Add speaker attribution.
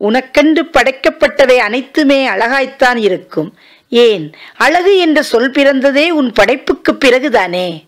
Speaker 1: உனக்கென்று படைக்கப்பட்டவை அனைத்துமே அழகாய்த்தான் இருக்கும். ஏன்? அழகு என்ற சொல் பிறந்ததே உன் படைப்புக்குப் பிறகுதானே?